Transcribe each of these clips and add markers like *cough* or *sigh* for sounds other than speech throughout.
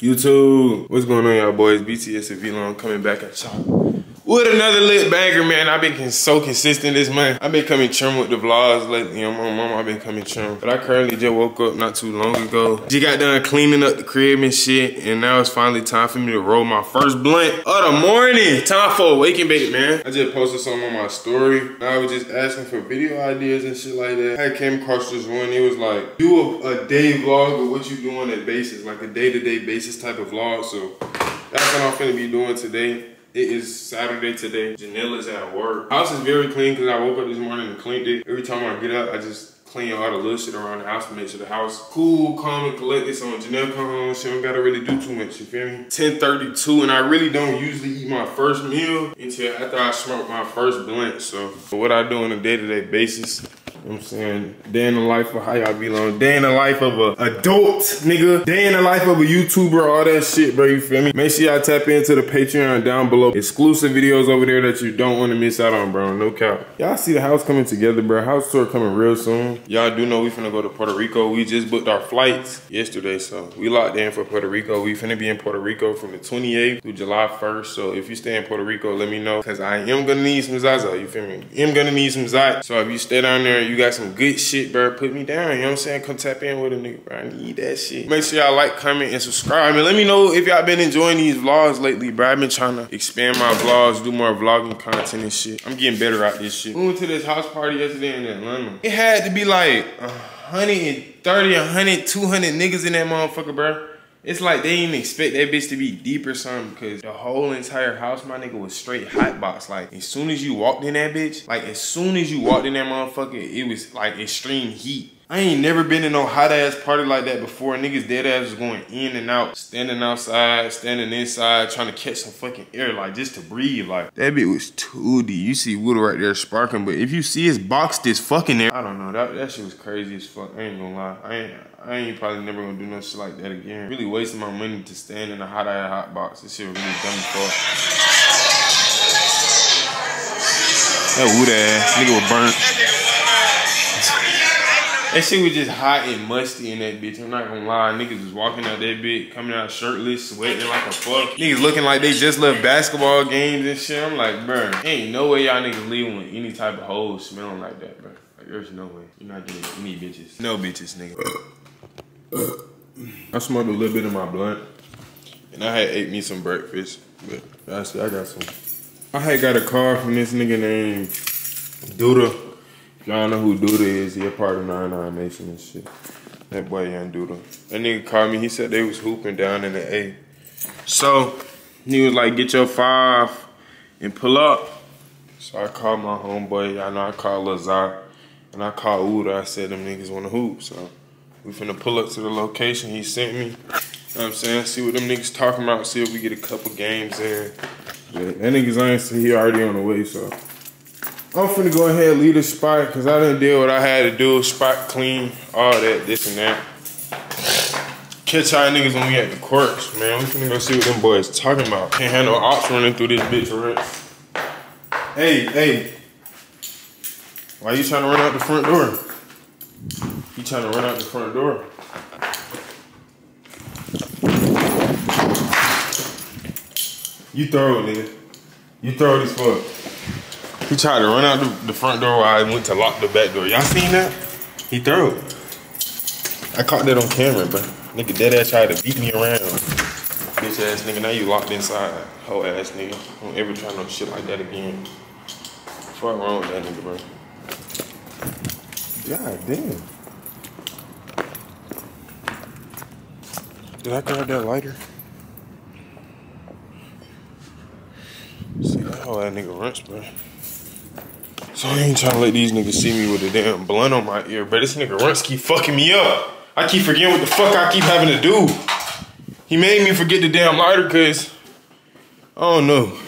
YouTube, what's going on, y'all boys? BTS and Vlone coming back at y'all with another lit banger, man. I've been so consistent this month. I've been coming trim with the vlogs lately. You know, my mom, I've been coming trim. But I currently just woke up not too long ago. Just got done cleaning up the crib and shit. And now it's finally time for me to roll my first blunt of the morning. Time for a wake and bake, man. I just posted something on my story. I was just asking for video ideas and shit like that. I came across this one. It was like, do a, a day vlog of what you do on that basis. Like a day-to-day -day basis type of vlog. So that's what I'm finna be doing today. It is Saturday today. Janelle at work. House is very clean because I woke up this morning and cleaned it. Every time I get up, I just clean all the little shit around the house to make sure the house cool, calm, and collected. So when Janelle come home, she don't gotta really do too much, you feel me? 10.32, and I really don't usually eat my first meal until after I smoke my first blunt. So what I do on a day-to-day -day basis, you know I'm saying? Day in the life of how y'all be long. Day in the life of a adult, nigga. Day in the life of a YouTuber, all that shit, bro. You feel me? Make sure y'all tap into the Patreon down below. Exclusive videos over there that you don't want to miss out on, bro. No cap. Y'all see the house coming together, bro. House tour coming real soon. Y'all do know we finna go to Puerto Rico. We just booked our flights yesterday, so we locked in for Puerto Rico. We finna be in Puerto Rico from the 28th through July 1st. So if you stay in Puerto Rico, let me know, cause I am gonna need some Zaza. You feel me? I am gonna need some Zot. So if you stay down there, you you got some good shit, bro, put me down. You know what I'm saying? Come tap in with a nigga, bro. I need that shit. Make sure y'all like, comment, and subscribe. And let me know if y'all been enjoying these vlogs lately, bro. I've been trying to expand my vlogs, do more vlogging content and shit. I'm getting better at this shit. We went to this house party yesterday in Atlanta. It had to be like 130, 100, 200 niggas in that motherfucker, bro. It's like they didn't expect that bitch to be deep or something because the whole entire house, my nigga, was straight hot box. Like, as soon as you walked in that bitch, like, as soon as you walked in that motherfucker, it was like extreme heat. I ain't never been in no hot ass party like that before. Niggas dead ass was going in and out, standing outside, standing inside, trying to catch some fucking air, like just to breathe. Like that bit was too deep. You see Wood right there sparking, but if you see his box this fucking air, I don't know. That that shit was crazy as fuck. I ain't gonna lie. I ain't I ain't probably never gonna do no shit like that again. Really wasting my money to stand in a hot ass hot box. This shit really dumb as fuck. That wood ass nigga was burnt. That shit was just hot and musty in that bitch. I'm not gonna lie. Niggas was walking out that bitch, coming out shirtless, sweating like a fuck. Niggas looking like they just left basketball games and shit. I'm like, bro, ain't no way y'all niggas leaving with any type of hoes smelling like that, bro. Like, there's no way. You're not getting any bitches. No bitches, nigga. I smoked a little bit of my blunt. And I had ate me some breakfast. But actually, I got some. I had got a call from this nigga named Duda. Y'all know who Duda is. He a part of 99 Nation and shit. That boy Young Duda. That nigga called me. He said they was hooping down in the A. So, he was like, get your five and pull up. So I called my homeboy. Y'all know I called Lazar. And I called Uda. I said them niggas want to hoop. So, we finna pull up to the location he sent me. You know what I'm saying? See what them niggas talking about. See if we get a couple games there. But that niggas ain't he already on the way, so. I'm finna go ahead and leave the spot because I didn't what I had to do. Spot clean, all that, this and that. Catch y'all niggas when we at the courts, man. We finna go see what them boys talking about. Can't handle ops running through this bitch, right? Hey, hey. Why you trying to run out the front door? You trying to run out the front door? You throw it, nigga. You throw this fuck. He tried to run out the, the front door while I went to lock the back door. Y'all seen that? He threw. I caught that on camera, bro. Nigga dead ass tried to beat me around. Bitch ass nigga, now you locked inside. Whole ass nigga. Don't ever try no shit like that again. Fuck wrong with that nigga, bro. God damn. Did I grab that lighter? See how that nigga runs, bro. So I ain't trying to let these niggas see me with a damn blunt on my ear, but this nigga Runts keep fucking me up. I keep forgetting what the fuck I keep having to do. He made me forget the damn lighter cause, I don't know.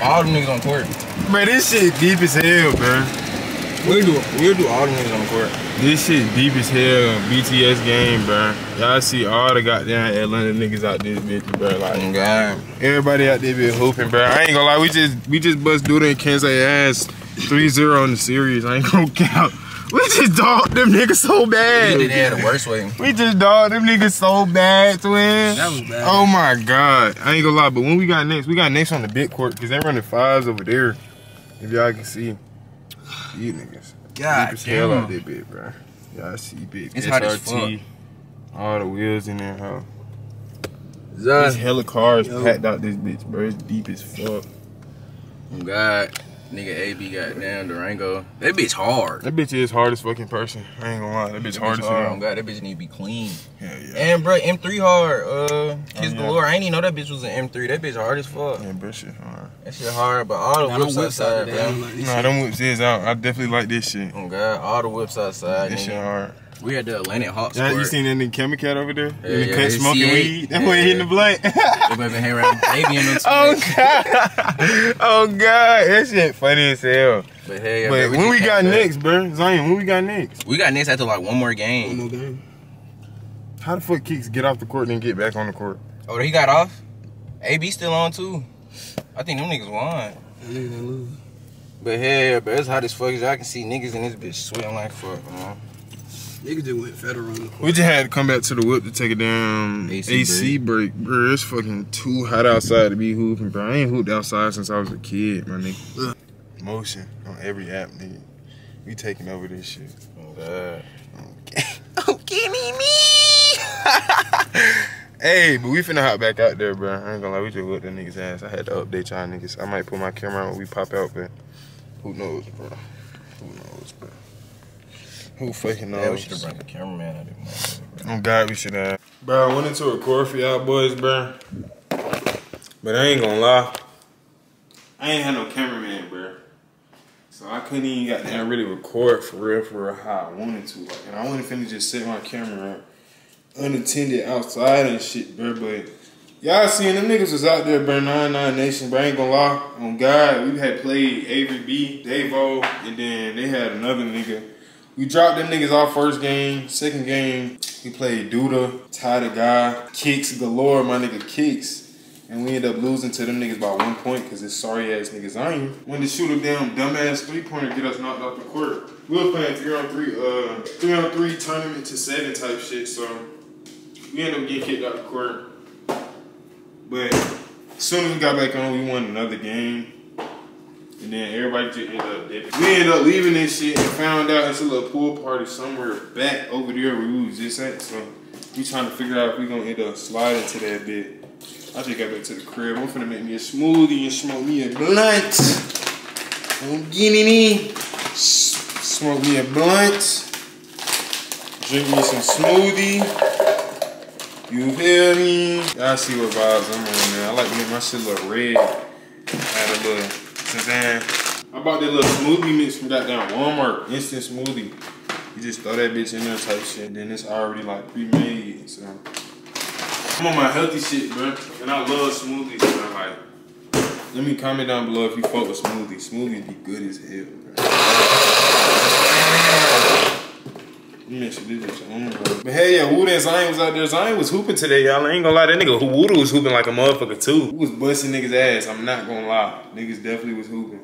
All the niggas on court. Man, this shit deep as hell, bro. We'll do, we'll do all the niggas on court. This shit deep as hell, BTS game, bro. Y'all see all the goddamn Atlanta niggas out this bitch, bro. Like, God. everybody out there be hooping, bro. I ain't gonna lie, we just we just bust Duda and Kansas ass 3-0 in the series. I ain't gonna count. We just dogged them niggas so bad. did it the worst way. We just dogged them niggas so bad, twin. That was bad. Oh my god. I ain't gonna lie, but when we got next, we got next on the big court because they running fives over there. If y'all can see. You niggas. God Deep as hell out damn. that bit, bro. Y'all see big. It's hot as SRT, All the wheels in there, huh? Zah. There's hella cars Yo. packed out this bitch, bro. It's deep as fuck. Oh God. Nigga AB got down Durango. That bitch hard. That bitch is hard as fucking person. I ain't gonna lie. That bitch That hard as Oh hell. God, that bitch need to be clean. Hell yeah. And bro, M3 hard. Uh, Kiss yeah. Galore. I ain't even know that bitch was an M3. That bitch hard as fuck. Yeah, bro, shit hard. That shit hard, but all the Now, whips whips outside, there, I don't bro. like Nah, shit. them whips is out. I definitely like this shit. Oh God, all the whips outside. This shit hard. We had the Atlanta Hawks. Yeah, you seen any nigga Chemi Cat over there? Yeah, in the yeah, cut smoking C8. weed. That boy hitting the blunt. They been hanging around baby in them *laughs* oh god. Oh god. That shit funny as hell. But hey, But when we got next, bro, Zion, when we got next? we got next after like one more game. One more game. How the fuck kicks get off the court and then get back on the court? Oh, he got off. AB still on too. I think them niggas won. That nigga lose. But hey, but it's hot as fuck. As y'all can see, niggas in this bitch sweating like fuck, man. Niggas just went federal on the court. We just had to come back to the whip to take a damn AC, AC break. Bro, it's fucking too hot outside to be hooping, bro. I ain't hooped outside since I was a kid, my nigga. Ugh. Motion on every app, nigga. We taking over this shit. Oh God. Oh, give me me. *laughs* hey, but we finna hop back out there, bro. I ain't gonna lie, we just whooped that nigga's ass. I had to update y'all niggas. I might put my camera on when we pop out, but who knows, bro? Who knows, bro? Who fucking knows? Yeah, we should have brought the cameraman out of it. Oh God, we should have. Bro, I wanted to record for y'all boys, bro. But I ain't gonna lie. I ain't had no cameraman, bro. So I couldn't even got down really record for real, for real, how I wanted to. Like, and I wanted to just set my camera up unattended outside and shit, bro. But y'all seen them niggas was out there, bro. Nine Nine Nation, bro. I ain't gonna lie. On God, we had played Avery B, Davo, and then they had another nigga. We dropped them niggas off first game. Second game, we played Duda, tied a guy, Kicks galore, my nigga Kicks. And we end up losing to them niggas by one point because it's sorry ass niggas I Zion. When to shoot a damn dumbass three pointer get us knocked off the court. We was playing three on three, uh, three on three tournament to seven type shit. So we end up getting kicked out the court. But as soon as we got back on, we won another game. And then everybody just ended up. We ended up leaving this shit and found out it's a little pool party somewhere back over there where we was just at. So we trying to figure out if we gonna end up sliding to that bit. I just got back to the crib. I'm finna make me a smoothie and smoke me a blunt. I'm getting in. Smoke me a blunt. Drink me some smoothie. You feel me? Y'all see what vibes I'm on, man. I like to make my shit look red. Add a little Suzanne. I bought that little smoothie mix from goddamn Walmart. Instant smoothie. You just throw that bitch in there type shit. Then it's already like pre-made. So I'm on my healthy shit, bro. And I love smoothies, bro. Like, let me comment down below if you fuck with smoothies. Smoothies be good as hell, bro. Let me make sure this bitch on, bro. But hey, yeah, Wood and Zion was out there. Zion was hooping today, y'all. I ain't gonna lie, that nigga Wood was hooping like a motherfucker too. He was busting niggas' ass. I'm not gonna lie. Niggas definitely was hooping.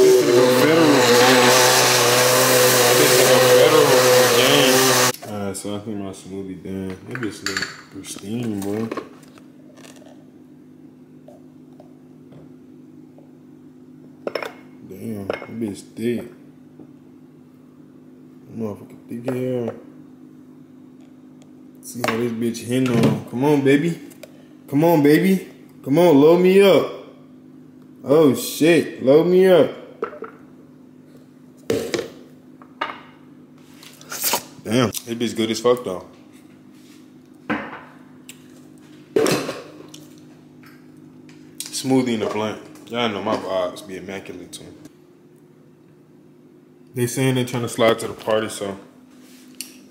This finna go federal, man. This finna go federal game. Alright, so I think my smoothie done. That bitch look pristine, boy. Damn, that bitch thick. Motherfucker thick here. See how this bitch hitting on. Come on, baby. Come on, baby. Come on, load me up. Oh shit, load me up. Damn, that bitch good as fuck though. Smoothie in the blunt. Y'all know my vibes be immaculate too. They saying they trying to slide to the party, so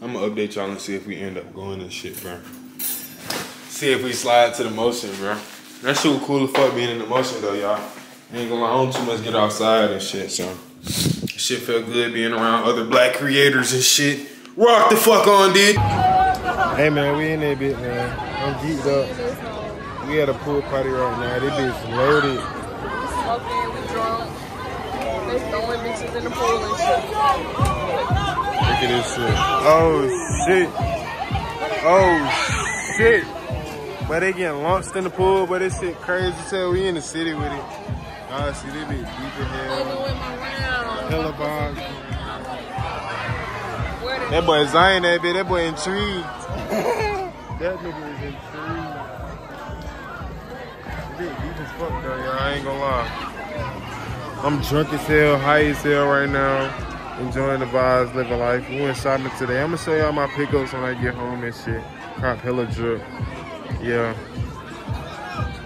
I'm gonna update y'all and see if we end up going and shit, bro. See if we slide to the motion, bro. That shit was cool as fuck being in the motion though, y'all. Ain't gonna lie, I don't too much get outside and shit, so shit felt good being around other black creators and shit. Rock the fuck on, dude. Hey man, we in there bit, man. I'm geeked up. We at a pool party right now. This bitch loaded. Smoking, we drunk. They throwing bitches in the pool and shit. Look at this shit. Oh shit. Oh shit. But they getting launched in the pool, but this shit crazy as hell. We in the city with it. See this bitch deep in hell. no in my round. Hella the That boy Zion, that bitch, that boy intrigued. *laughs* that nigga is intrigued. Bitch deep as fuck though, y'all. I ain't gonna lie. I'm drunk as hell, high as hell right now. Enjoying the vibes, living life. We went shopping today. I'm gonna show y'all my pickups when I get home and shit. Cop hella drip. Yeah.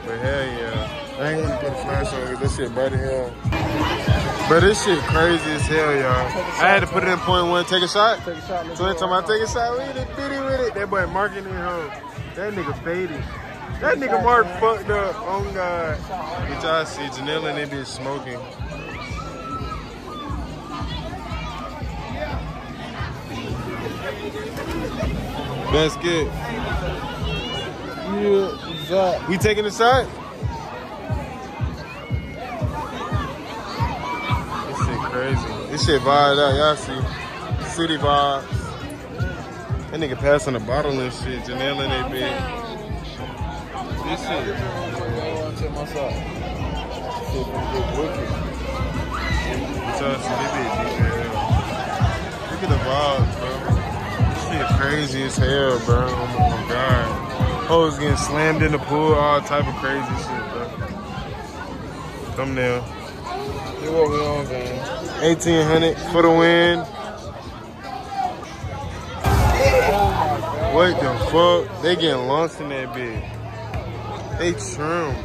But hell yeah. I ain't gonna put a flash on because this shit as hell. But this shit crazy as hell, y'all. I had to put it in point one. Take a shot. Take a shot. So every time I take a shot, we the bitty with it. That boy marking it home. That nigga faded. That nigga Mark fucked up. Oh God. Get y'all see Janelle and they bitch smoking. Basket. Yeah, what's up? We taking a shot? This shit crazy. This shit vibed out, y'all see. City vibes. That nigga passing the bottle and shit. Janelle in that bitch. This shit. Look at the vibes, bro. This shit crazy as hell, bro. Oh my god. Hoes getting slammed in the pool, all type of crazy shit, bro. Thumbnail. What we on, man. 1800 for the win. What the fuck? They getting launched in that bitch. They trim.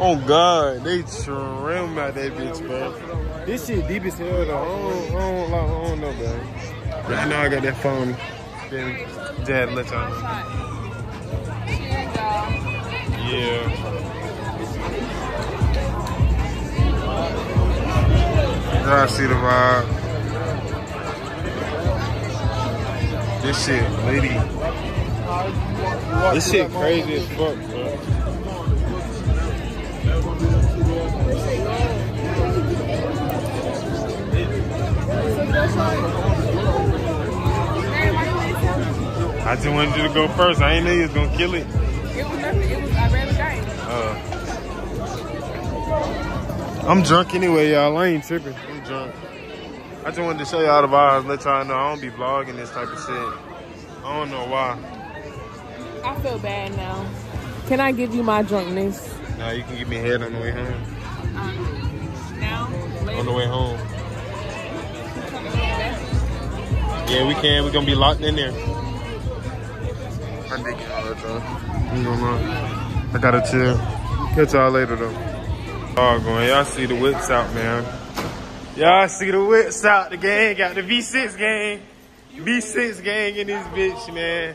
Oh God, they trim out that bitch, bro. This shit deep as hell though. I don't, I don't, I don't know, bro. Right now I got that phone. Me? Dad, let y'all know. Yeah. Y'all see the vibe. This shit, lady. This shit crazy as fuck, bro. I just wanted you to go first. I ain't know you was gonna kill it. Uh, I'm drunk anyway, y'all. I ain't tripping. I'm drunk. I just wanted to show y'all the vibes, let y'all know I don't be vlogging this type of shit. I don't know why. I feel bad now. Can I give you my drunkenness? Now you can give me a head on the way home. Um, now? Later? On the way home. Yeah, we can. We're gonna be locked in there. I'm thinking all that time. I gotta chill. Catch y'all later though. All going. Y'all see the whips out, man. Y'all see the whips out. The gang got the V6 gang. V6 gang in this bitch, man.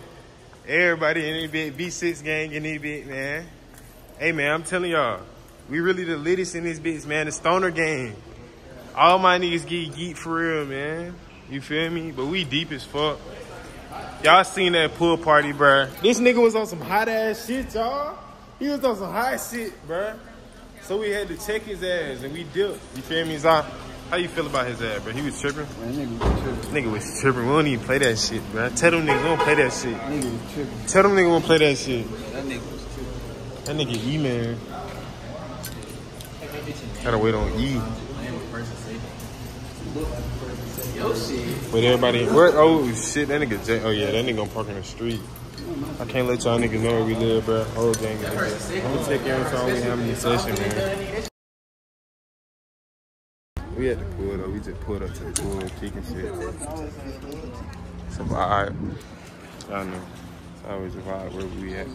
Everybody in this bitch. V6 gang in this bitch, man. Hey, man, I'm telling y'all. We really the littest in this bitch, man. The stoner gang. All my niggas get geek for real, man. You feel me? But we deep as fuck. Y'all seen that pool party, bruh. This nigga was on some hot ass shit, y'all. He was on some high shit, bruh. So we had to check his ass and we dipped. You feel me, Zah? How you feel about his ass, bro? He was tripping? Man, nigga was tripping. Nigga was tripping. We don't even play that shit, bruh. Tell them niggas we don't play that shit. Nigga was tripping. Tell them nigga we don't play that shit. That nigga was tripping. That nigga E, man. Gotta wait on E. But everybody, where? Oh shit, that nigga. J- oh yeah, that nigga gonna park in the street. I can't let y'all niggas know where we live, bro. Whole gang here. I'm gonna take every time we having this session, man. We at the pool though. We just pulled up to the pool, kicking shit. It's a vibe. Y'all know. It's always a vibe where we at.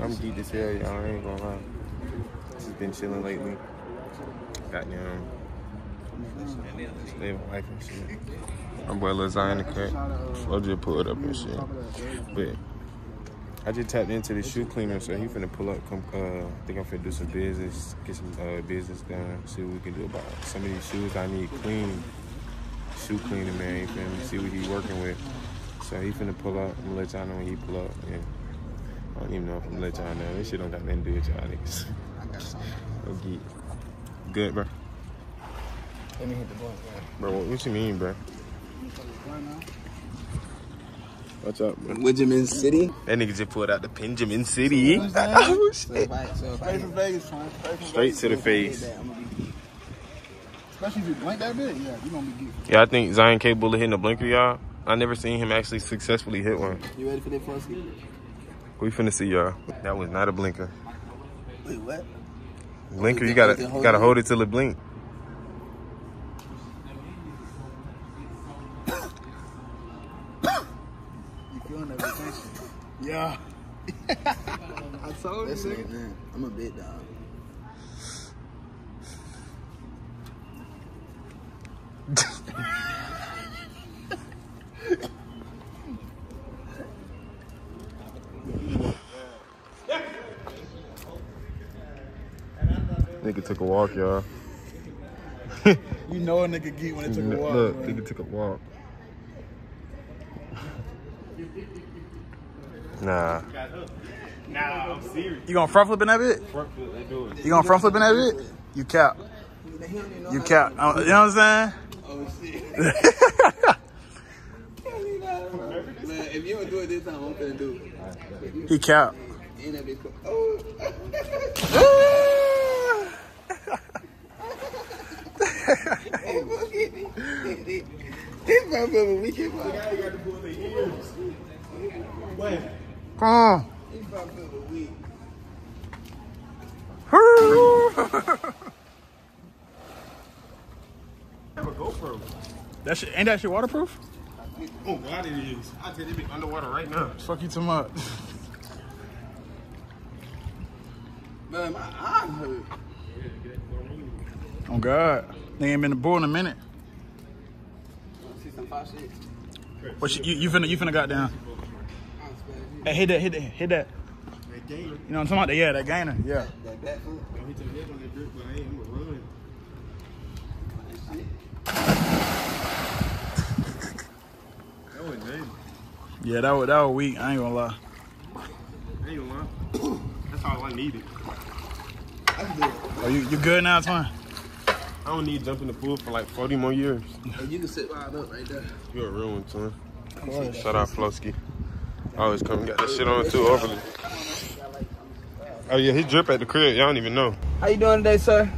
I'm geeked as hell, y'all. I ain't gonna lie. Just been chilling lately. Goddamn. Just living life and shit. My boy Lil Zion the cut. Flo just pulled up and shit. But I just tapped into the shoe cleaner, so he finna pull up. Come, uh, I think I'm finna do some business, get some uh, business done. See what we can do about some of these shoes I need clean. Shoe cleaning, man. You feel me? See what he working with. So he finna pull up. I'm gonna let y'all know when he pull up. And I don't even know if I'm gonna let y'all know. This shit don't got nothing to do with y'all niggas. *laughs* Okay. Good, bro. Let me hit the blunt, man. Bro, what, what you mean, bro? What's up, bro? Benjamin City. That nigga just pulled out the Benjamin City. *laughs* oh, shit. if I, so if from Vegas, son. Straight, from Straight Vegas, to the face. hit that, I'm gonna be geek. Especially if you blink that bit, yeah, you gonna be geek. Yeah, I think Zion capable of hitting a blinker, y'all. I never seen him actually successfully hit one. You ready for that first hit? We finna see y'all. That was not a blinker. Wait, what? Blinker, you gotta hold it- you hold gotta hold it till it blink. Yeah. *laughs* I told Listen, you. nigga. man, I'm a big dog. Nigga took a walk, y'all. You know a nigga geek when it took a walk. Look, bro. nigga took a walk. Nah. Nah, I'm serious. You gonna front flip in that bit? You gonna front flip in that bit? You cap. You cap. Uh, You know what I'm saying? Oh shit. man, if you don't do it this time, I'm finna do it. *laughs* He cap. Ain't that bitch cool? Oh. hey, look at me. This motherfucker weekend, man. Come on. This motherfucker weak. That shit ain't that shit waterproof? Oh God, it is. I tell you, it be underwater right now. Fuck you too much. Man, my arm hurt. Oh God. They ain't been the bull in a minute. See some fire shit? What you, you, you finna you finna got down. I'm. Hey, hit that, hit that, hit that. You know what I'm talking about? Yeah, that gainer. Yeah. That back foot. Yeah, that was that was weak. I ain't gonna lie. *coughs* That's all I needed. Oh, you you good now, Twine? I don't need to jump in the pool for like 40 more years. Hey, you can sit right up right there. You're a real one, son. Shout out Flosky. I always come and got that shit on too overly. Oh yeah, he drip at the crib. Y'all don't even know. How you doing today, sir?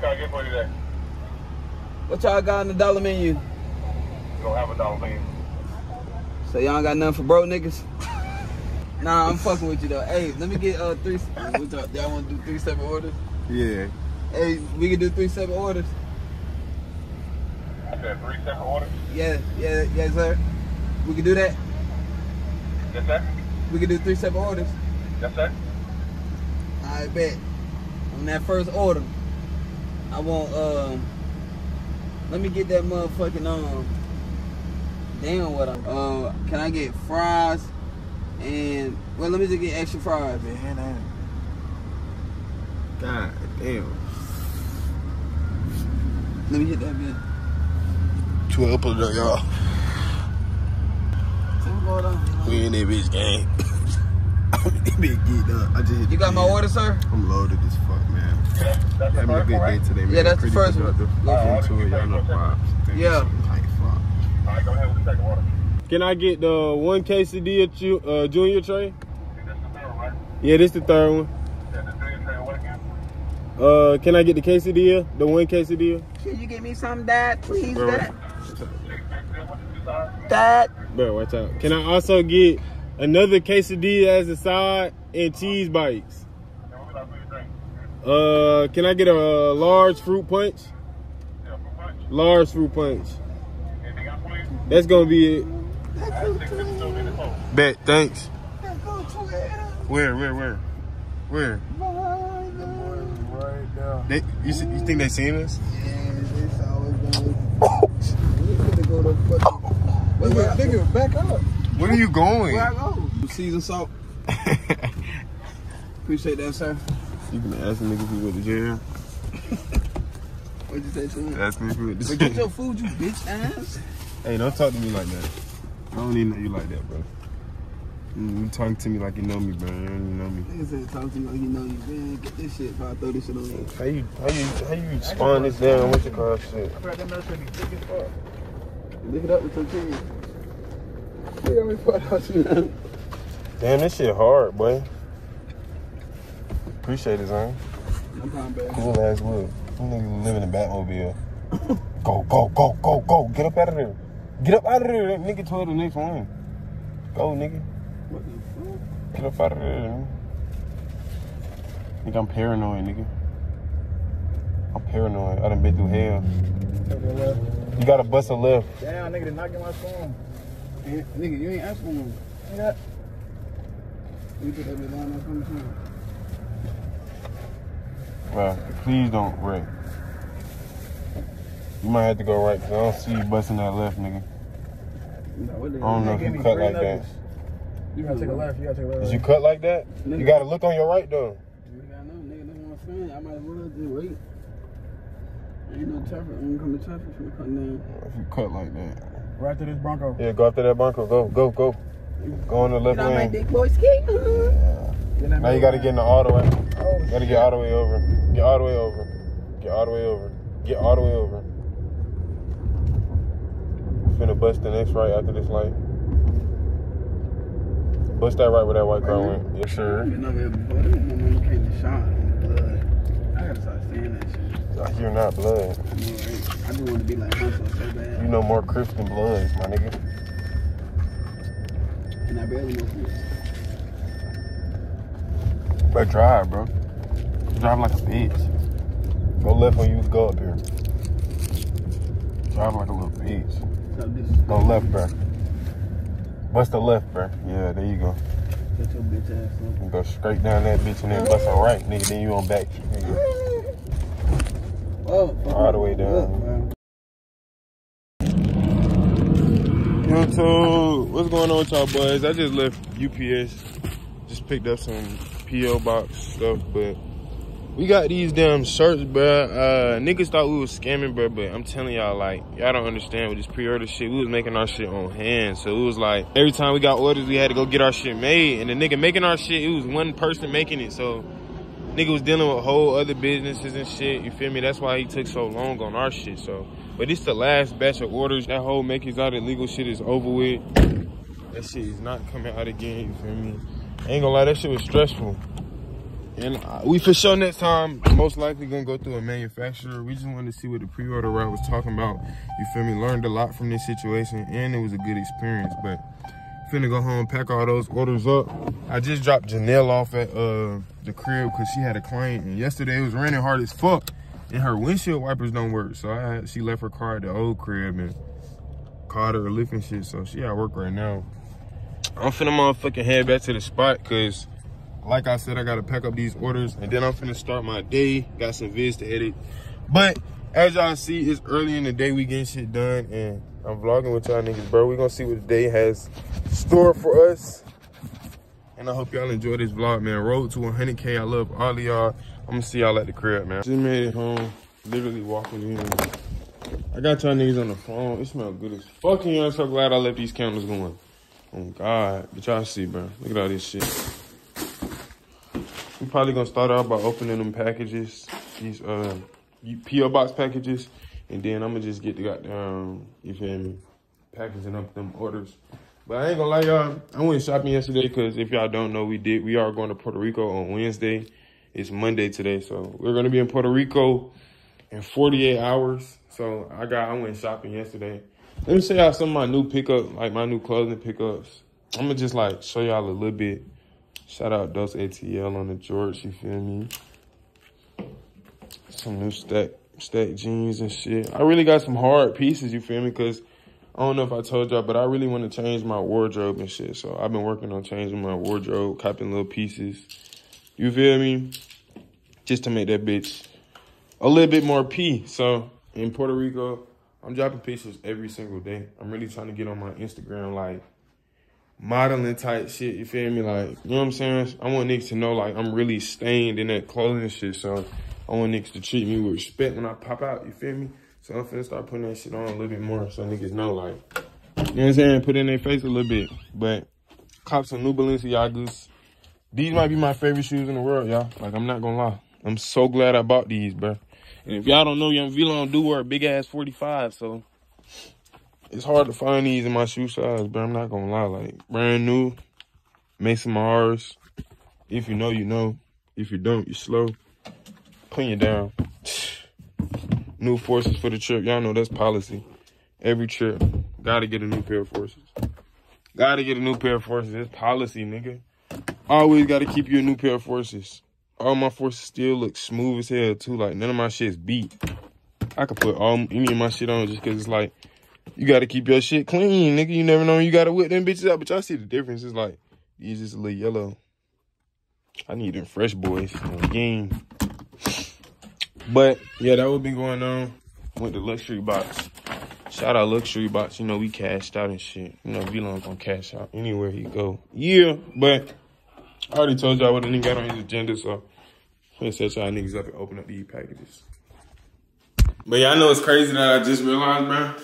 gotta get for today. What y'all got on the dollar menu? You don't have a dollar menu. So y'all got nothing for broke niggas? *laughs* nah, I'm fucking with you though. Hey, let me get uh three. We talk, y'all want to do three separate orders? Yeah. Hey, we can do three separate orders. I said three separate orders. Yeah, yeah, yes, sir. We can do that. Yes, sir. We can do three separate orders. Yes, sir. I bet. On that first order, I want um. Let me get that motherfucking um. Damn, what I uh. Can I get fries? And well, let me just get extra fries. Man, God damn. Let me hit that bit. 12 pull it up, y'all. So what's going on? We in that bitch game. I'm big geeked up. Just You the got my order, sir? I'm loaded as fuck, man. That's the Having a good one. day today, man. Yeah, that's the Pretty first one. productive. Look into it, y'all know vibes. Yeah. Like, fuck. All right, go ahead with the second order. Can I get the one quesadilla ju- uh, junior tray? That's the third one, right? Yeah, this the third one. Yeah, the junior train, what again? Uh, can I get the quesadilla? The one quesadilla? Can you get me some, Dad? Please, Dad. What did you decide? Dad. Bro, watch out. Can I also get another quesadilla as a side and cheese bites? And what would I put your drink? Uh, can I get a large fruit punch? Yeah, fruit punch. Large fruit punch. Anything else for you? That's gonna be it. All right, six fifty two minutes old. Bet, thanks. Where, where, where? Where? Right there. They, you, you think they seen us? It's always been. We finna go to fucking. Nigga, nigga, back up. Where are you going? Where I go? some seasoned salt. *laughs* Appreciate that, sir. You can ask a nigga if he went to jail. What'd you say, son? Ask me if he went to But get your food, you bitch ass. Hey, don't talk to me like that. I don't even know you like that, bro. Mm, you talking to me like you know me, bro. You don't know me. Nigga said talk to you like you know you, man. Get this shit before I throw this shit on you. How you how you how you spawn this down? What you call shit? I forgot that nurse gonna be thick as fuck. Lick it up with your chin. Nigga, me fuck out you, man. Damn, this shit hard, boy. Appreciate it, son. No problem, baby. Cool ass wood. You niggas live in Batmobile. *coughs* go, go, go, go, go. Get up out of there. Get up out of there. That nigga told the next one. Go, nigga. What the fuck? Get up out of there, nigga. Nigga, I'm paranoid, nigga. I'm paranoid. I done been through hell. You gotta bust a left. Damn, nigga did not get my phone. Nigga, you ain't asked for one. Yeah. You put that bitch down there from the time. Bro, please don't wreck. You might have to go right, cause I don't see you busting that left, nigga. No, I don't know if you cut three like that. You gotta take a left. You gotta take a left. Did you cut like that? You gotta look on your right though. Nigga, I know, nigga, that's what I'm saying. I might as well just wait. Ain't no traffic. I'm coming traffic from come down. If you cut like that. Right to this Bronco. Yeah, go after that bunker. Go, go, go. Go on the left Get out my lane. dick boy ski. Get Now you gotta get in the all the way. Oh, You gotta get all the way over. Get all the way over. Get all the way over. Get all the way over. Finna bust the next right after this light. Bust that right where that white car went. Yes, sir. Been over here before. This motherfucker came to shot in the blood. I gotta start saying that shit. You're not blood. You know. I just want to be like Hunter so bad. You know more Crips than Bloods, my nigga. And I barely know who. But drive, bro. Drive like a bitch. Go left when you go up here. Drive like a little bitch. Go left, bro. Bust the left, bro. Yeah, there you go. Get your bitch ass up. You go straight down that bitch and then bust a right, nigga. Then you on back. Nigga. Oh, fuck All the way down. Look, man. YouTube, what's going on with y'all boys? I just left UPS. Just picked up some PO box stuff, but we got these damn shirts, bro. Uh, niggas thought we was scamming, bro, but I'm telling y'all, like, y'all don't understand with this pre-order shit. We was making our shit on hand, so it was like every time we got orders, we had to go get our shit made, and the nigga making our shit, it was one person making it, so nigga was dealing with whole other businesses and shit. You feel me? That's why he took so long on our shit. So, but it's the last batch of orders. That whole makers out of illegal shit is over with. That shit is not coming out again. You feel me? Ain't gonna lie, that shit was stressful. And we for sure next time most likely gonna go through a manufacturer. We just wanted to see what the pre-order route was talking about. You feel me? Learned a lot from this situation, and it was a good experience. But finna go home, pack all those orders up. I just dropped Janelle off at uh the crib because she had a client, and yesterday it was raining hard as fuck, and her windshield wipers don't work. So I had, she left her car at the old crib and called her a lift and shit. So she at work right now. I'm finna motherfucking head back to the spot because, like I said, I gotta pack up these orders, and then I'm finna start my day. Got some vids to edit, but as y'all see, it's early in the day. We getting shit done, and I'm vlogging with y'all niggas, bro. We're gonna see what the day has stored for us. And I hope y'all enjoy this vlog, man. Road to 100K. I love all of y'all. I'm gonna see y'all at the crib, man. Just made it home. Literally walking in. I got y'all niggas on the phone. It smells good as fucking. I'm so glad I left these cameras going. Oh God, but y'all see, bro. Look at all this shit. We probably gonna start out by opening them packages, these uh PO box packages, and then I'm gonna just get the goddamn, you feel me, packaging up them orders. But I ain't gonna lie, y'all. I went shopping yesterday because if y'all don't know, we did. We are going to Puerto Rico on Wednesday. It's Monday today, so we're gonna be in Puerto Rico in 48 hours. So I got I went shopping yesterday. Let me show y'all some of my new pickup, like my new clothing pickups. I'm gonna just like show y'all a little bit. Shout out Dos ATL on the George, you feel me? Some new stack stack jeans and shit. I really got some hard pieces, you feel me? Cause I don't know if I told y'all, but I really want to change my wardrobe and shit. So I've been working on changing my wardrobe, copying little pieces. You feel me? Just to make that bitch a little bit more P. So in Puerto Rico, I'm dropping pictures every single day. I'm really trying to get on my Instagram like modeling type shit. You feel me? Like, you know what I'm saying? I want niggas to know like I'm really stained in that clothing and shit. So I want niggas to treat me with respect when I pop out. You feel me? So I'm finna start putting that shit on a little bit more so niggas know like, you know what I'm saying? Put in their face a little bit. But cop some new Balenciagas. These might be my favorite shoes in the world, y'all. Like, I'm not gonna lie. I'm so glad I bought these, bro. And if y'all don't know, Young Vlone do wear a big ass 45, so it's hard to find these in my shoe size, but I'm not gonna lie. Like, brand new, Mason Mars. If you know, you know. If you don't, you slow. Putting you down. *sighs* New forces for the trip. Y'all know that's policy. Every trip, gotta get a new pair of forces. Gotta get a new pair of forces. It's policy, nigga. Always gotta keep you a new pair of forces. All my forces still look smooth as hell too. Like none of my shit's beat. I could put all any of my shit on just cause it's like you gotta keep your shit clean, nigga. You never know you gotta whip them bitches out. But y'all see the difference. It's like these just a little yellow. I need them fresh boys the game. But yeah, that would be going on with the luxury box. Shout out luxury box. You know we cashed out and shit. You know Vlone gonna cash out anywhere he go. Yeah, but I already told y'all what the nigga got on his agenda, so I'm gonna set y'all niggas up and open up these packages. But yeah, I know it's crazy that I just realized, man.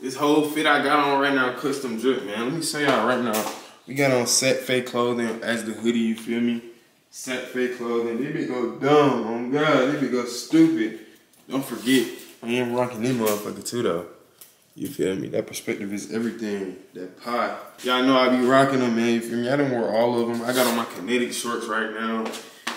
This whole fit I got on right now, custom drip, man. Let me show y'all right now. We got on set fake clothing as the hoodie, you feel me? Set fake clothing. This bitch go dumb. Oh God, this bitch go stupid. Don't forget, I am rocking this motherfucker too though. You feel me? That perspective is everything. That pie. Y'all know I be rocking them, man. You feel me? I done wore all of them. I got on my kinetic shorts right now.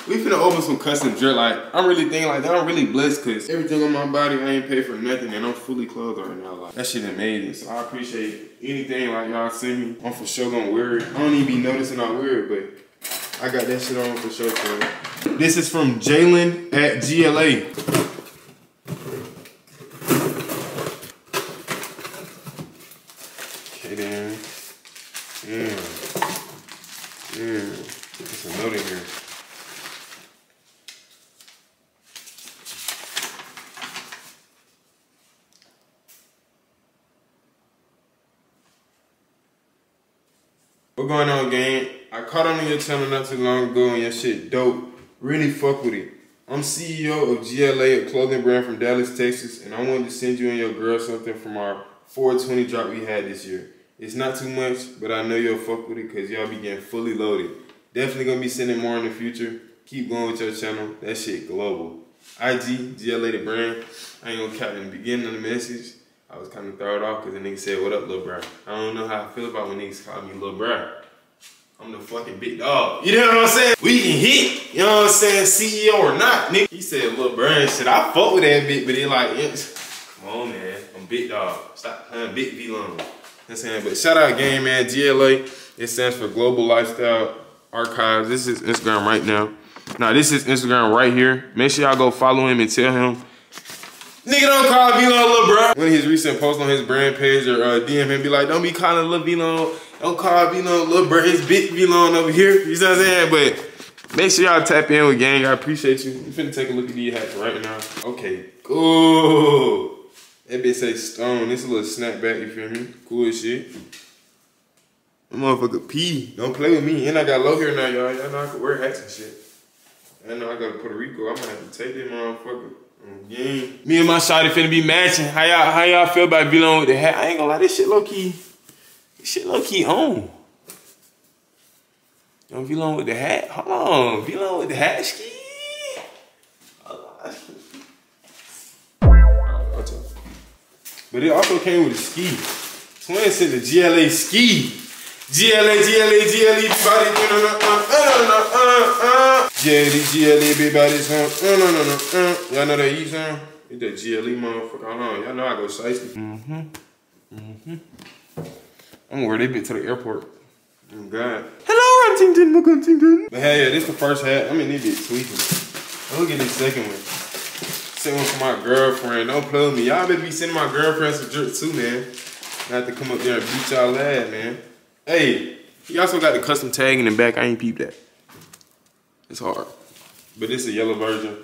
We finna open some custom drip. Like, I'm really thinking like that. I'm really blessed because everything on my body, I ain't paid for nothing and I'm fully clothed right now. Like, that shit amazing. So I appreciate anything like y'all send me. I'm for sure gonna wear it. I don't even be noticing I wear it, but I got that shit on for sure. So. This is from Jalen at GLA. Okay then. Yeah. Yeah. There's a note in here. What's going on, gang? I caught on to your channel not too long ago and your shit dope. Really fuck with it. I'm CEO of GLA, a clothing brand from Dallas, Texas, and I wanted to send you and your girl something from our 420 drop we had this year. It's not too much, but I know you'll fuck with it because y'all be getting fully loaded. Definitely gonna be sending more in the future. Keep going with your channel. That shit global. IG, GLA the brand. I ain't gonna cap in the beginning of the message. I was kind of thrown off because the nigga said, what up, little bro? I don't know how I feel about when niggas call me little bro. I'm the fucking big dog. You know what I'm saying? We can hit, you know what I'm saying, CEO or not, nigga. He said little and shit. I fuck with that bitch, but it like, come on, man. I'm big dog. Stop playing big Vlone. You know what I'm saying? But shout out game, man. GLA, it stands for Global Lifestyle Archives. This is Instagram right now. Now, this is Instagram right here. Make sure y'all go follow him and tell him Nigga don't call Vlone Lil Bro. Of his recent posts on his brand page or uh, DM him be like, don't be calling Lil Vlone, don't call Vlone Lil Bro, it's big Vlone over here. You know what I'm saying? But make sure y'all tap in with gang. I appreciate you. We finna take a look at these hats right now. Okay, cool. That bitch say stone. This a little snapback, you feel me? Cool as shit. That motherfucker P. Don't play with me. And I got low hair now, y'all. Y'all know I can wear hats and shit. I know I go to Puerto Rico. I might have to take that motherfucker. Yeah. Me and my shawty finna be matching. How y'all how y'all feel about Vlone with the hat? I ain't gonna lie, this shit low key. Shit low key on. Yo, Vlone with the hat. Hold on. Vlone with the hat ski. But it also came with a ski. Twin sent the GLA ski. GLA, GLA, GLA, body, no, no, no, no, no, uh, uh. GLA, GLA, big body, son, uh, no, no, no, uh. Y'all know that E song? It's that GLE motherfucker. Hold on, y'all know I go shiesty. Mm-hmm. Mm-hmm. I'm gonna wear that bit to the airport. Oh, God. Hello, Huntington, Huntington. But hey, yeah, this the first hat. I mean, this bit tweaking. I'll get this second one. Send one for my girlfriend. Don't play with me. Y'all better be sending my girlfriend some jerk too, man. I have to come up there and beat y'all ad, man. Hey, he also got the custom tag in the back. I ain't peeped that. It's hard. But it's a yellow version.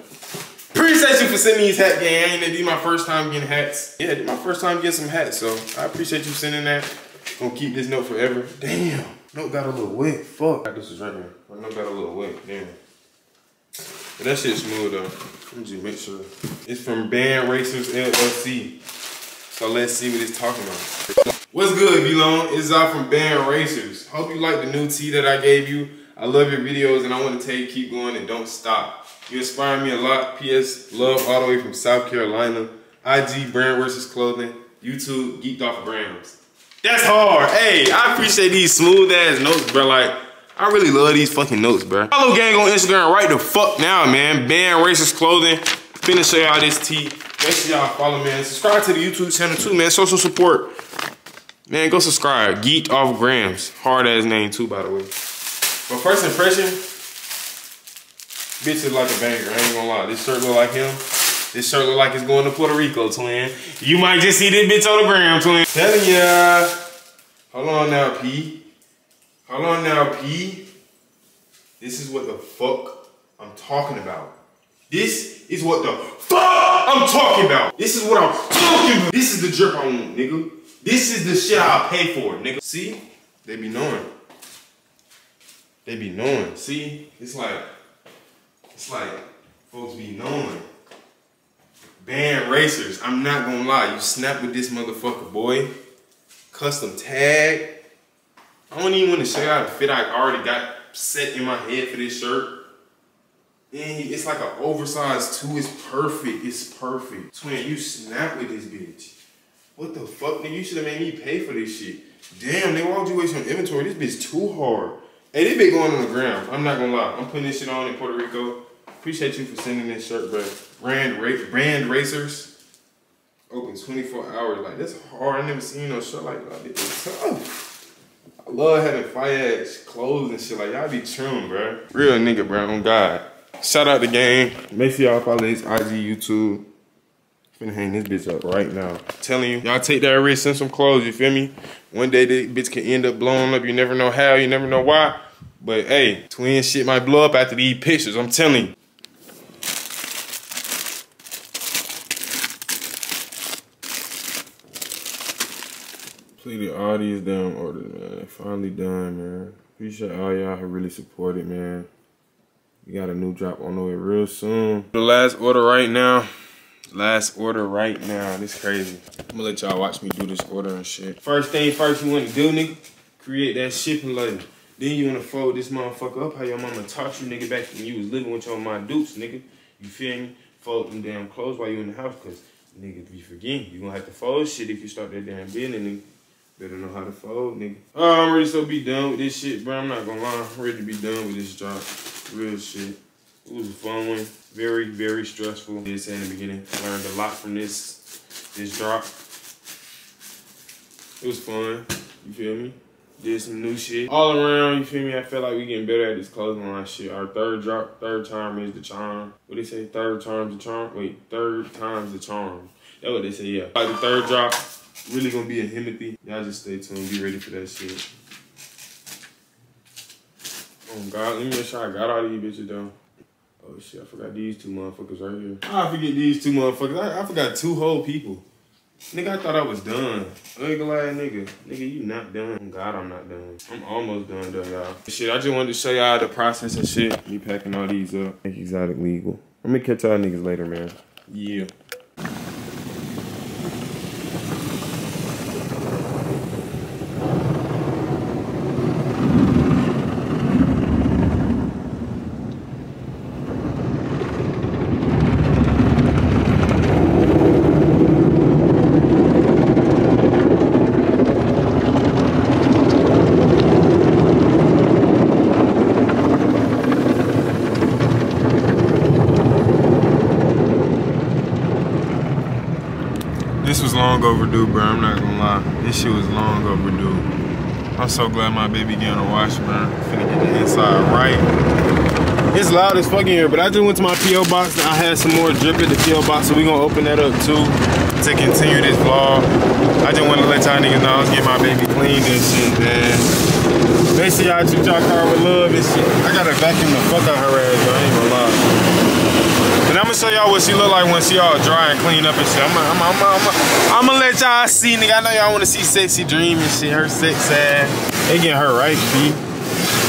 Appreciate you for sending these hat gang. Ain't be my first time getting hats? Yeah, my first time getting some hats, so I appreciate you sending that. Gonna keep this note forever. Damn. Note got a little wet. Fuck. This is right here. My note got a little wet. Damn. But that shit's smooth though. Let me just make sure. It's from Band Racers LLC. So let's see what it's talking about. What's good, Vlone? It's out from Band Racers. Hope you like the new tee that I gave you. I love your videos and I want to tell you keep going and don't stop. You inspire me a lot. P.S. Love all the way from South Carolina. IG Brand Racers Clothing. YouTube Geeked Off Grams. That's hard. Hey, I appreciate these smooth ass notes, bro. Like, I really love these fucking notes, bro. Follow gang on Instagram right the fuck now, man. Band Racers Clothing. Finna show y'all this tee. Make sure y'all follow, man. Subscribe to the YouTube channel too, man. Social support. Man, go subscribe. Geeked Off Grams. Hard ass name too, by the way. But first impression, bitch is like a banger. I ain't gonna lie. This shirt look like him. This shirt look like it's going to Puerto Rico, twin. You might just see this bitch on the ground, twin. Telling ya. Hold on now, P. Hold on now, P. This is what the fuck I'm talking about. This is what the fuck I'm talking about. This is what I'm talking about. This is the drip I want, nigga. This is the shit I'll pay for, nigga. See? They be knowing. They be knowing. See? It's like, it's like folks be knowing. Band racers. I'm not gonna lie. You snap with this motherfucker, boy. Custom tag. I don't even want to show y'all the fit I already got set in my head for this shirt. And it's like an oversized two. It's perfect. It's perfect. Twin, you snap with this bitch. What the fuck? You should have made me pay for this shit. Damn, they would you waste your inventory? This bitch too hard. Hey, this bitch going on the ground. I'm not gonna lie. I'm putting this shit on in Puerto Rico. Appreciate you for sending this shirt, bro. Brand, ra brand racers. Open 24 hours. Like, that's hard. I never seen no shirt like that. I love having fire ass clothes and shit. Like, y'all be trim, bro. Real nigga, bro. On God. Shout out the game. Make sure y'all follow his IG, YouTube. Finna hang this bitch up right now. telling you, y'all take that risk, send some clothes, you feel me? One day this bitch can end up blowing up. You never know how, you never know why. But hey, twin shit might blow up after these pictures, I'm telling you. Completed all these damn orders, man. Finally done, man. Appreciate all y'all who really supported, man. We got a new drop on the way real soon. The last order right now. Last order right now. This crazy. I'm gonna let y'all watch me do this order and shit. First thing first you want to do, nigga, create that shipping label. Then you want to fold this motherfucker up how your mama taught you, nigga, back when you was living with your my dukes, nigga. You feel me? Fold them damn clothes while you in the house, cause nigga, you forget, you gonna have to fold shit if you start that damn business, nigga. Better know how to fold, nigga. Oh, I'm ready to so be done with this shit, bro. I'm not gonna lie. I'm ready to be done with this job. Real shit. It was a fun one. Very, very stressful. Did say in the beginning. Learned a lot from this this drop. It was fun. You feel me? Did some new shit. All around, you feel me? I feel like we getting better at this clothing line shit. Our third drop, third time is the charm. What they say? Third time's the charm? Wait, third time's the charm. That's what they say, yeah. Like the third drop, really gonna be a Himothy. Y'all just stay tuned. Be ready for that shit. Oh God, let me make sure I got all these bitches though. Oh shit, I forgot these two motherfuckers right here. Ah, I forget these two motherfuckers. I, I forgot two whole people. Nigga, I thought I was done. Ugly ass nigga. Nigga, you not done. Oh, God, I'm not done. I'm almost done though, y'all. Shit, I just wanted to show y'all the process and shit. Me packing all these up. Exotic legal. Let me catch y'all niggas later, man. Yeah. This was long overdue, bro. I'm not gonna lie. This shit was long overdue. I'm so glad my baby getting a wash, man. Finna get the inside right. It's loud as fucking here, but I just went to my P.O. box. And I had some more drip at the P.O. box, so we gonna open that up too to continue this vlog. I just wanna let y'all niggas know I was getting my baby cleaned and shit, man. Make sure y'all treat y'all car with love and shit. I gotta vacuum the fuck out her ass, bro. I ain't gonna lie. I'm gonna show y'all what she look like when she all dry and clean up and shit. I'm gonna, I'm gonna, I'm gonna, I'm gonna let y'all see, nigga. I know y'all wanna see sexy dream and shit. Her sex ass. They getting her right, B.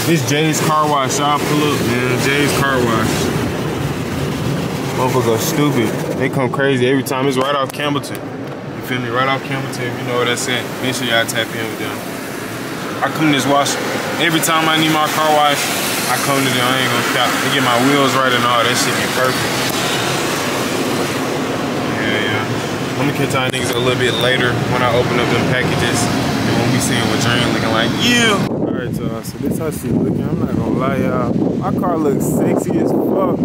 This Jay's car wash. Y'all pull up, man. Jay's car wash. Motherfucker stupid. They come crazy every time. It's right off Campbellton. You feel me? Right off Campbellton. You know what I said. make sure y'all tap in with them. I come to this wash every time I need my car wash. I come to them. I ain't gonna stop. They get my wheels right and all. That shit be perfect. Yeah, yeah. I'm gonna catch y'all niggas a little bit later when I open up them packages and when we seeing what Dream looking like. Yeah. All right, y'all. So this how she looking. I'm not gonna lie, y'all. My car looks sexy as fuck.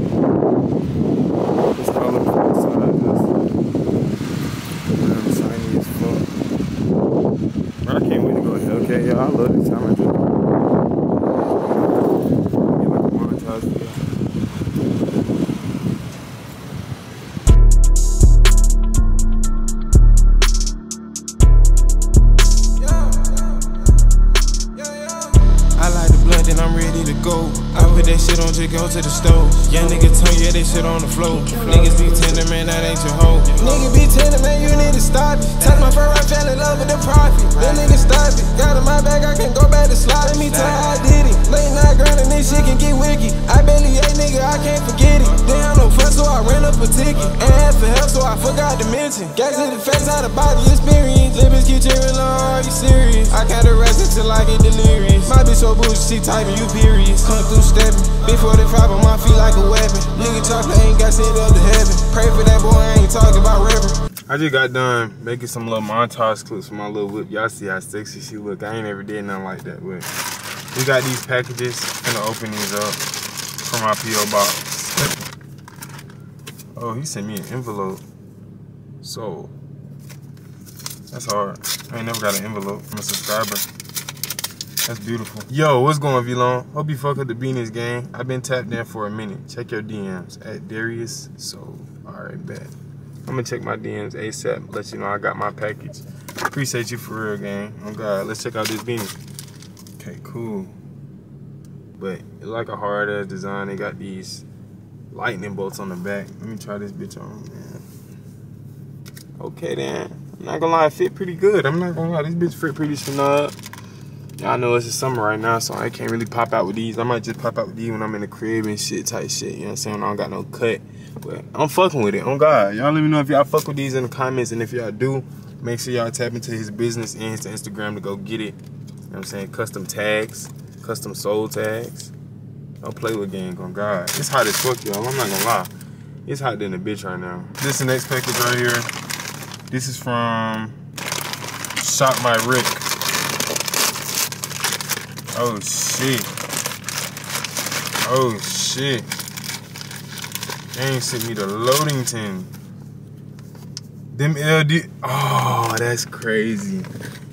This car look from the side just damn shiny as fuck. Bro, I can't wait to go to Hellcat, y'all. I love this go to the stove. Young nigga tongue, yeah, they shit on the floor. Niggas be tender, man, that ain't your hoe. Nigga be tender, man, you need to stop it. Touch my fur, I fell in love with the profit. That nigga stop it. Got in my bag, I can go back to slide. Let me tell you how I did it. Night grinding, this shit can get wicked. I barely ate, nigga, I can't forget it. They have no fun, so I ran up a ticket. And asked for help, so I forgot to mention. Gas in the face, out of body experience. Lippins keep cheering, are you serious? I can't arrest it till I get delirious. My bitch so bougie, she typing, you period. Come through stepping. Big 45 on my feet like a weapon. Nigga chocolate ain't got sent up to heaven. Pray for that boy, I ain't talking about reverend. I just got done making some little montage clips for my little whip. Y'all see how sexy she look. I ain't ever did nothing like that, but we got these packages. Gonna open these up from my P.O. box. Oh, he sent me an envelope. So, that's hard. I ain't never got an envelope from a subscriber. That's beautiful. Yo, what's going, Vlone? Hope you fuck with the Beanies gang. I've been tapped in for a minute. Check your DMs at Darius. So, alright, bet. I'm gonna check my DMs ASAP. Let you know I got my package. Appreciate you for real, gang. Oh God, let's check out this beanie. Okay, cool. But it's like a hard ass design. They got these lightning bolts on the back. Let me try this bitch on, man. Okay, then. I'm not gonna lie, it fit pretty good. I'm not gonna lie, this bitch fit pretty snug. Y'all know it's the summer right now, so I can't really pop out with these. I might just pop out with these when I'm in the crib and shit type shit. You know what I'm saying? When I don't got no cut. But I'm fucking with it. On God. Y'all let me know if y'all fuck with these in the comments. And if y'all do, make sure y'all tap into his business and his Instagram to go get it. Know what I'm saying? Custom tags, custom soul tags. Don't play with gang on God. It's hot as fuck, y'all. I'm not gonna lie. It's hot than a bitch right now. This is the next package right here. This is from Shop My Rick. Oh shit. Oh shit. Ain't sent me the Loadington. Them LD. Oh, that's crazy.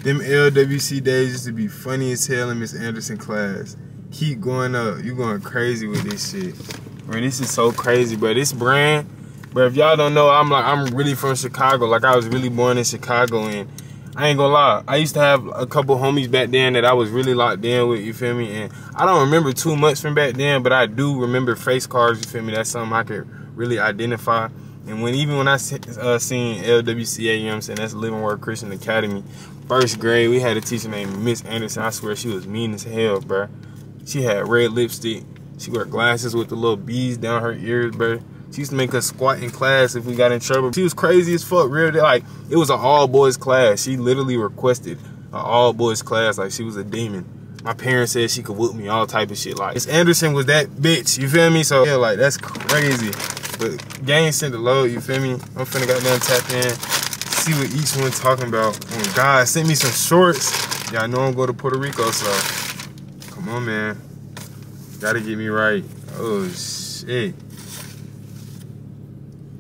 Them LWC days used to be funny as hell in Miss Anderson class. Keep going up. You going crazy with this shit. Bro, this is so crazy, bro. This brand, but if y'all don't know, I'm like I'm really from Chicago. Like I was really born in Chicago and I ain't gonna lie. I used to have a couple homies back then that I was really locked in with, you feel me? And I don't remember too much from back then, but I do remember face cards, you feel me? That's something I could really identify. And when even when I uh, seen LWCA, you know what I'm saying? That's Living Word Christian Academy. First grade, we had a teacher named Miss Anderson. I swear she was mean as hell, bro. She had red lipstick. She wore glasses with the little beads down her ears, bro. She used to make us squat in class if we got in trouble. She was crazy as fuck, real. Like, it was an all boys class. She literally requested an all boys class like she was a demon. My parents said she could whoop me, all type of shit. Like, Miss Anderson was that bitch, you feel me? So, yeah, like, that's crazy. But gang sent the load, you feel me? I'm finna goddamn tap in, see what each one talking about. Oh, God, sent me some shorts. Y'all know I'm going to Puerto Rico, so come on, man. Gotta get me right. Oh, shit.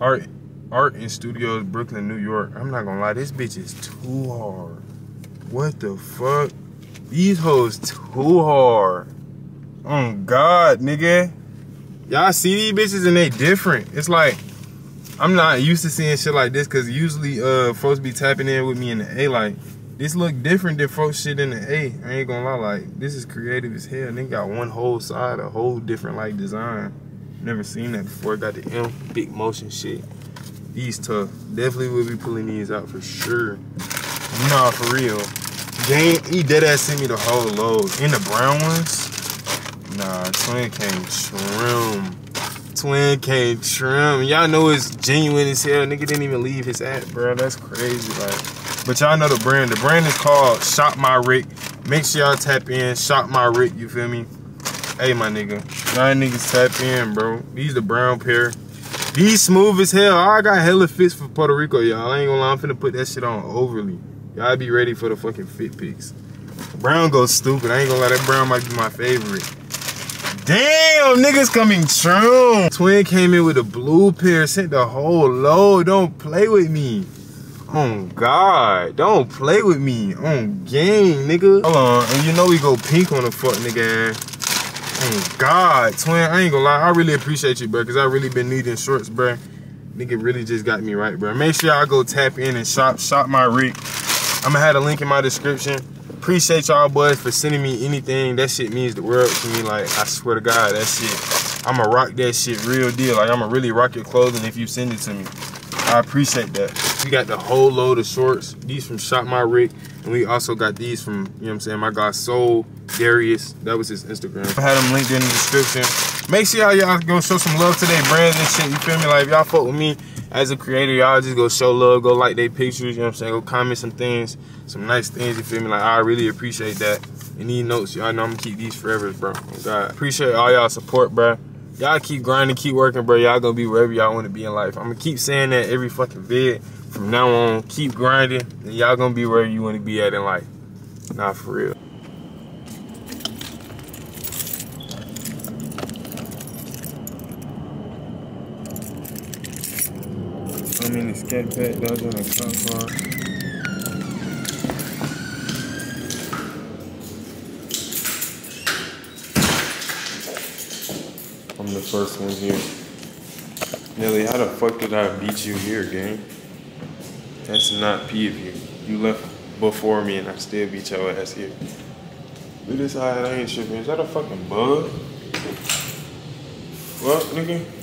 Art, art in studios, Brooklyn, New York. I'm not gonna lie, this bitch is too hard. What the fuck? These hoes too hard. Oh God, nigga. Y'all see these bitches and they different. It's like I'm not used to seeing shit like this because usually uh folks be tapping in with me in the A like this look different than folks shit in the A. I ain't gonna lie, like this is creative as hell. And They got one whole side, a whole different like design. Never seen that before. Got the M, big motion shit. These tough. Definitely will be pulling these out for sure. Nah, for real. Game, he dead ass sent me the whole load. In the brown ones, nah, twin can't trim. Twin can't trim. Y'all know it's genuine as hell. Nigga didn't even leave his at, bro. That's crazy. Like, but y'all know the brand. The brand is called Shop My Rick. Make sure y'all tap in. Shop My Rick. You feel me? Hey, my nigga. Y'all niggas tap in, bro. These the brown pair. These smooth as hell. I got hella fits for Puerto Rico, y'all. I ain't gonna lie. I'm finna put that shit on overly. Y'all be ready for the fucking fit pics. Brown goes stupid. I ain't gonna lie. That brown might be my favorite. Damn, niggas coming true. Twin came in with a blue pair, sent the whole load. Don't play with me. Oh God, don't play with me. Oh, on game, nigga. Hold on, and you know we go pink on the fuck nigga. Oh God, twin, I ain't gonna lie. I really appreciate you, bro, cause I really been needing shorts, bro. Nigga really just got me right, bro. Make sure y'all go tap in and shop, shop my Rick. I'ma have a link in my description. Appreciate y'all boys for sending me anything. That shit means the world to me. Like, I swear to God, that shit. I'ma rock that shit real deal. Like, I'ma really rock your clothing if you send it to me. I appreciate that. We got the whole load of shorts. These from Shop My Rick. And we also got these from, you know what I'm saying, my guy Soul Darius. That was his Instagram. I had them linked in the description. Make sure y'all y'all go show some love to their brands and shit. You feel me? Like, y'all fuck with me as a creator, y'all just go show love, go like their pictures, you know what I'm saying? Go comment some things, some nice things, you feel me? Like, I really appreciate that. And these notes, y'all know I'm gonna keep these forever, bro. Oh, God. Appreciate all y'all support, bro. Y'all keep grinding, keep working, bro. Y'all gonna be wherever y'all wanna be in life. I'm gonna keep saying that every fucking vid. From now on, keep grinding, and y'all gonna be where you wanna be at in life. Not for real. Cop car. I'm the first one here. Nelly, how the fuck did I beat you here, gang? That's not P of you. You left before me and I still beat your ass here. Look this side, I ain't tripping. Is that a fucking bug? What, nigga?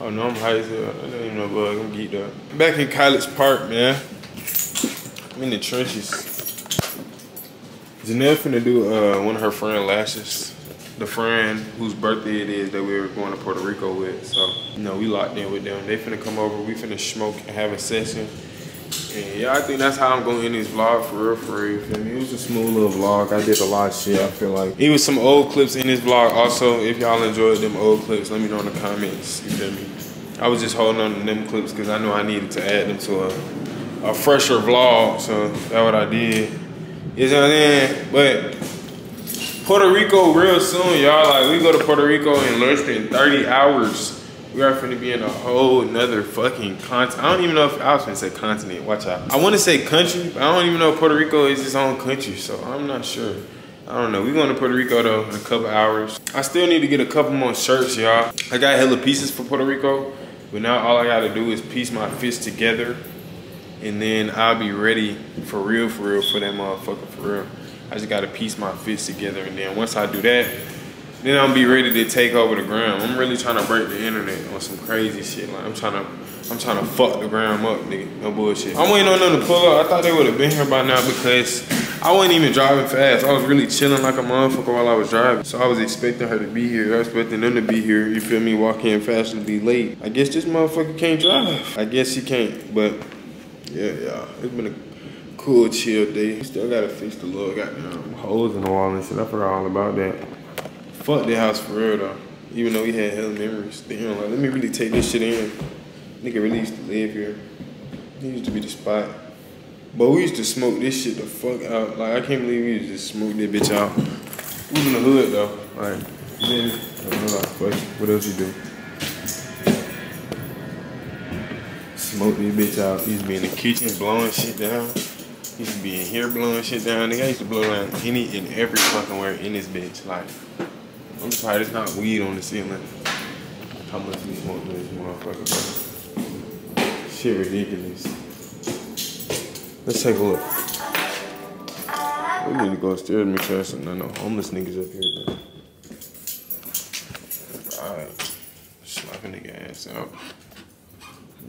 Oh no, I'm high as hell. I don't even know bug. I'm geeked up. Back in College Park, man. I'm in the trenches. Janelle finna do uh, one of her friend lashes. The friend whose birthday it is that we were going to Puerto Rico with. So, you know, we locked in with them. They finna come over. We finna smoke and have a session. And yeah, I think that's how I'm gonna end this vlog for real, for real. you Feel me? It was a smooth little vlog. I did a lot of shit. I feel like Even some old clips in this vlog. Also, if y'all enjoyed them old clips, let me know in the comments. You feel me? I was just holding on to them clips because I knew I needed to add them to a, a fresher vlog. So that's what I did. You know what I'm saying? But Puerto Rico real soon, y'all. Like we go to Puerto Rico in less than 30 hours. We are finna be in a whole nother fucking continent. I don't even know if I was gonna say continent. Watch out. I want to say country, but I don't even know Puerto Rico is its own country, so I'm not sure. I don't know. We going to Puerto Rico though in a couple hours. I still need to get a couple more shirts, y'all. I got hella pieces for Puerto Rico, but now all I gotta do is piece my fists together, and then I'll be ready for real, for real, for that motherfucker, for real. I just gotta piece my fists together, and then once I do that, then I'm be ready to take over the ground. I'm really trying to break the internet on some crazy shit. Like I'm trying to, I'm trying to fuck the ground up, nigga. No bullshit. I'm waiting on them to pull up. I thought they would have been here by now because I wasn't even driving fast. I was really chilling like a motherfucker while I was driving. So I was expecting her to be here. I was expecting them to be here. You feel me? Walk in fast and be late. I guess this motherfucker can't drive. I guess he can't. But yeah, yeah. It's been a cool, chill day. Still gotta fix the little goddamn holes in the wall and shit. I forgot all about that. Fuck that house for real though. Even though we had hell memories. Damn, like let me really take this shit in. Nigga really used to live here. He used to be the spot. But we used to smoke this shit the fuck out. Like I can't believe we used to just smoke that bitch out. We was in the hood though. Like, know, fuck, what else you do? Smoke this bitch out. He used to be in the kitchen blowing shit down. He used to be in here blowing shit down. Nigga I used to blow down any and every fucking where in this bitch. Like, I'm sorry, it's not weed on the ceiling. How much we smoke this motherfucker? Shit ridiculous. Let's take a look. We need to go upstairs and make sure there's no no homeless niggas up here, bro. Alright. Slapping the gas out.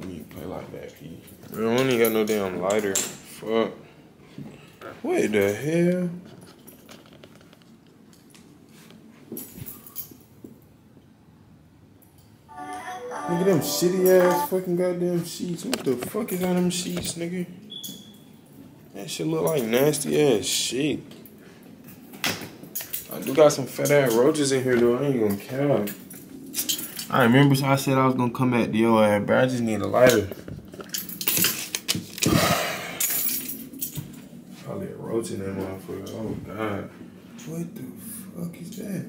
You need to play like that, P. Bro, I even got no damn lighter. Fuck. What the hell? Look at them shitty ass fucking goddamn sheets. What the fuck is on them sheets, nigga? That shit look like nasty ass shit. I do got some fat ass roaches in here though. I ain't gonna count. I remember I said I was gonna come back to your ass, but I just need a lighter. *sighs* Probably a roach in that motherfucker. Oh god. What the fuck is that?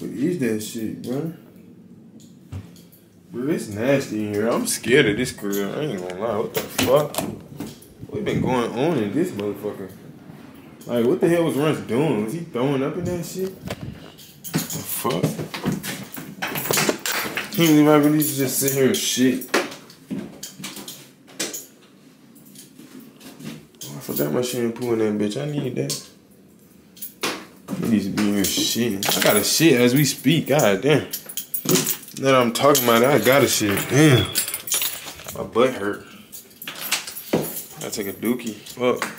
What is that shit, bro? Bro, it's nasty in here. I'm scared of this grill. I ain't gonna lie. What the fuck? What been going on in this motherfucker? Like, what the hell was Runs doing? Was he throwing up in that shit? What the fuck? He didn't even just sit here and shit. Oh, I forgot my shampoo in that bitch. I need that. He needs to be here shit. I got a shit as we speak. God damn. Now that I'm talking about I got a shit. Damn. My butt hurt. I take a dookie. Fuck.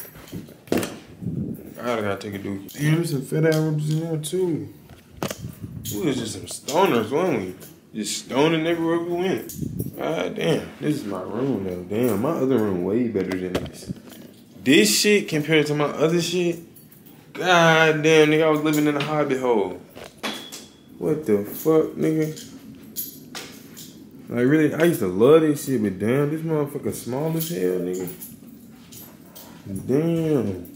I gotta take a dookie. Damn, there's some fat ass rubs in there too. We was just some stoners, weren't we? Just stoning everywhere we went. God damn. This is my room though. Damn, my other room way better than this. This shit compared to my other shit. God damn, nigga, I was living in a hobby hole. What the fuck, nigga? Like really, I used to love this shit, but damn, this motherfucker small as hell, nigga. Damn.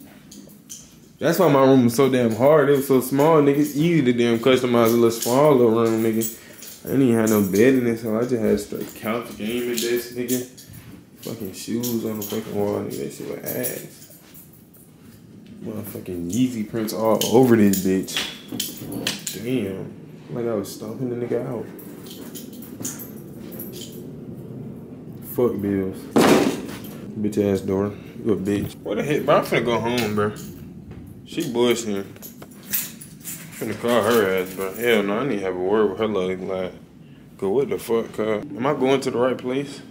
That's why my room was so damn hard. It was so small, nigga. It's easy to damn customize a little smaller room, nigga. I didn't even have no bed in this, so I just had straight couch, gaming desk, nigga. Fucking shoes on the fucking wall, nigga. That shit was ass. Motherfucking Yeezy prints all over this bitch. Damn. Like I was stomping the nigga out. Fuck bills. Bitch ass door. You a bitch. What the heck, bro? I'm finna go home, bro. She bullshitting. Finna call her ass, bro. Hell no, I need to have a word with her like, like, go what the fuck, cuz? Am I going to the right place?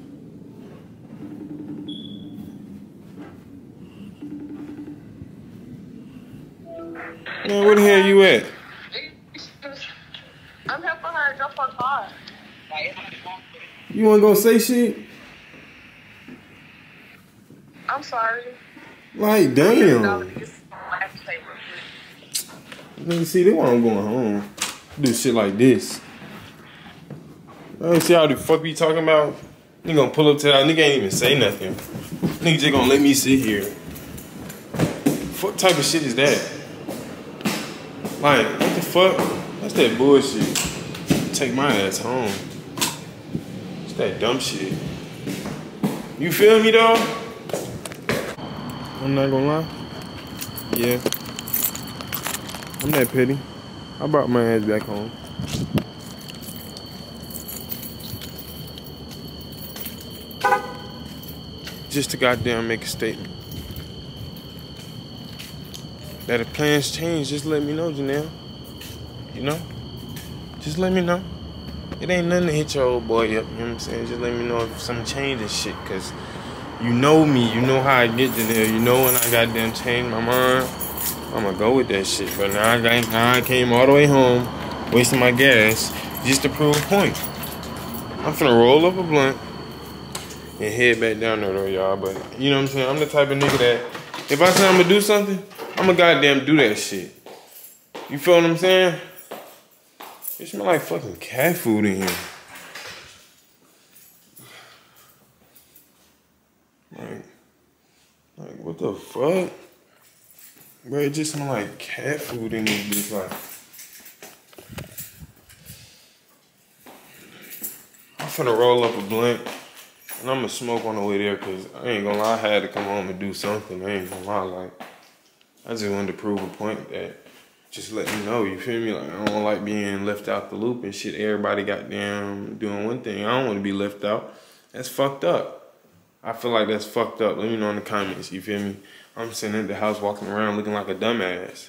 Man, where the hell you at? I'm helping her drop her car. You wanna go say shit? I'm sorry. Like, damn. Nigga, see, they I'm going home. Do shit like this. I don't see how the fuck you talking about. Nigga gonna pull up to that. Nigga ain't even say nothing. Nigga just gonna let me sit here. What type of shit is that? Like, what the fuck? That's that bullshit. Take my ass home. It's that dumb shit. You feel me though? I'm not gonna lie. Yeah. I'm that petty. I brought my ass back home. Just to goddamn make a statement. That if plans change, just let me know, Janelle. You know? Just let me know. It ain't nothing to hit your old boy up, you know what I'm saying? Just let me know if some changes shit, cause you know me, you know how I get to there, you know when I goddamn change my mind. I'ma go with that shit. But now I got now I came all the way home, wasting my gas, just to prove a point. I'm finna roll up a blunt and head back down there though, y'all. But you know what I'm saying? I'm the type of nigga that if I say I'm gonna do something, I'ma goddamn do that shit. You feel what I'm saying? It smell like fucking cat food in here. Like, like what the fuck? Bro, it just smell like cat food in this bitch. Like, I'm finna roll up a blunt and I'm gonna smoke on the way there because I ain't gonna lie, I had to come home and do something. I ain't gonna lie, like, I just wanted to prove a point that just let me know, you feel me? Like, I don't like being left out the loop and shit. Everybody got damn doing one thing. I don't wanna be left out. That's fucked up. I feel like that's fucked up. Let me know in the comments, you feel me? I'm sitting at the house walking around looking like a dumbass.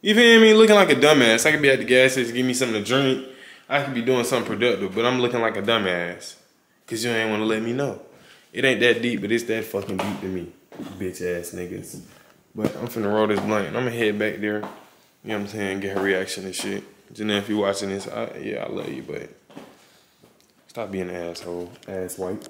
You feel me? Looking like a dumbass. I could be at the gas station, give me something to drink. I could be doing something productive, but I'm looking like a dumbass. Cause you ain't wanna let me know. It ain't that deep, but it's that fucking deep to me. Bitch ass niggas. But I'm finna roll this blunt. I'm gonna head back there. You know what I'm saying? Get her reaction and shit. Janelle, if you watching this, I, yeah, I love you, but stop being an asshole. Ass white.